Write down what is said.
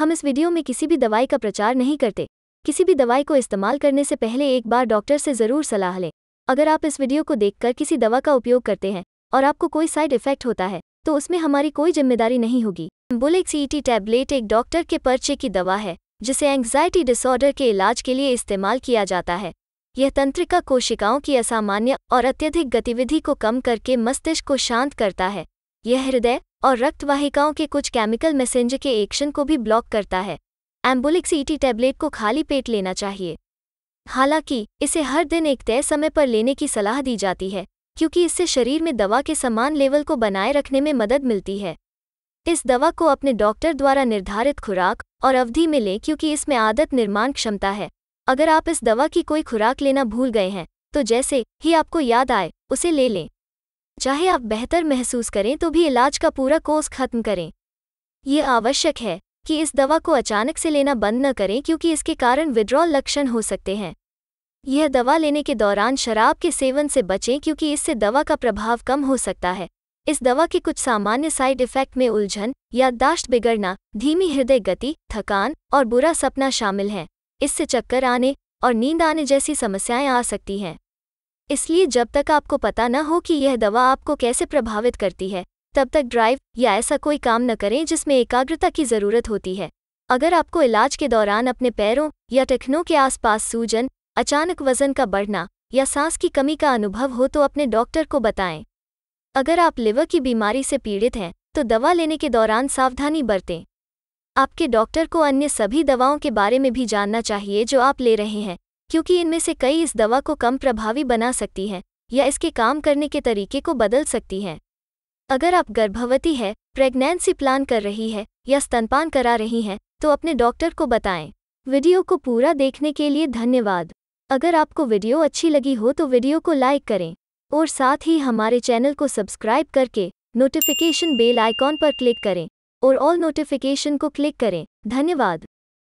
हम इस वीडियो में किसी भी दवाई का प्रचार नहीं करते। किसी भी दवाई को इस्तेमाल करने से पहले एक बार डॉक्टर से ज़रूर सलाह लें। अगर आप इस वीडियो को देखकर किसी दवा का उपयोग करते हैं और आपको कोई साइड इफ़ेक्ट होता है तो उसमें हमारी कोई ज़िम्मेदारी नहीं होगी। बुलिक सीटी टैबलेट एक डॉक्टर के पर्चे की दवा है, जिसे एंग्जाइटी डिसऑर्डर के इलाज के लिए इस्तेमाल किया जाता है। यह तंत्रिका कोशिकाओं की असामान्य और अत्यधिक गतिविधि को कम करके मस्तिष्क को शांत करता है। यह हृदय और रक्तवाहिकाओं के कुछ केमिकल मैसेंजर के एक्शन को भी ब्लॉक करता है। एम्बुलिक सीटी टैबलेट को खाली पेट लेना चाहिए। हालाँकि, इसे हर दिन एक तय समय पर लेने की सलाह दी जाती है, क्योंकि इससे शरीर में दवा के समान लेवल को बनाए रखने में मदद मिलती है। इस दवा को अपने डॉक्टर द्वारा निर्धारित खुराक और अवधि में लें क्योंकि इसमें आदत निर्माण क्षमता है। अगर आप इस दवा की कोई खुराक लेना भूल गए हैं तो जैसे ही आपको याद आए, उसे ले लें। चाहे आप बेहतर महसूस करें तो भी इलाज का पूरा कोर्स खत्म करें। ये आवश्यक है कि इस दवा को अचानक से लेना बंद न करें क्योंकि इसके कारण विड्रॉल लक्षण हो सकते हैं। यह दवा लेने के दौरान शराब के सेवन से बचें क्योंकि इससे दवा का प्रभाव कम हो सकता है। इस दवा के कुछ सामान्य साइड इफ़ेक्ट में उलझन, याददाश्त बिगड़ना, धीमी हृदय गति, थकान और बुरा सपना शामिल हैं। इससे चक्कर आने और नींद आने जैसी समस्याएँ आ सकती हैं। इसलिए जब तक आपको पता न हो कि यह दवा आपको कैसे प्रभावित करती है, तब तक ड्राइव या ऐसा कोई काम न करें जिसमें एकाग्रता की ज़रूरत होती है। अगर आपको इलाज के दौरान अपने पैरों या टखनों के आसपास सूजन, अचानक वज़न का बढ़ना या सांस की कमी का अनुभव हो तो अपने डॉक्टर को बताएँ। अगर आप लिवर की बीमारी से पीड़ित हैं तो दवा लेने के दौरान सावधानी बरतें। आपके डॉक्टर को अन्य सभी दवाओं के बारे में भी जानना चाहिए जो आप ले रहे हैं। क्योंकि इनमें से कई इस दवा को कम प्रभावी बना सकती हैं, या इसके काम करने के तरीके को बदल सकती हैं। अगर आप गर्भवती है, प्रेगनेंसी प्लान कर रही है, या स्तनपान करा रही हैं तो अपने डॉक्टर को बताएँ। वीडियो को पूरा देखने के लिए धन्यवाद। अगर आपको वीडियो अच्छी लगी हो तो वीडियो को लाइक करें, और साथ ही हमारे चैनल को सब्सक्राइब करके नोटिफिकेशन बेल आइकॉन पर क्लिक करें, और ऑल नोटिफिकेशन को क्लिक करें। धन्यवाद।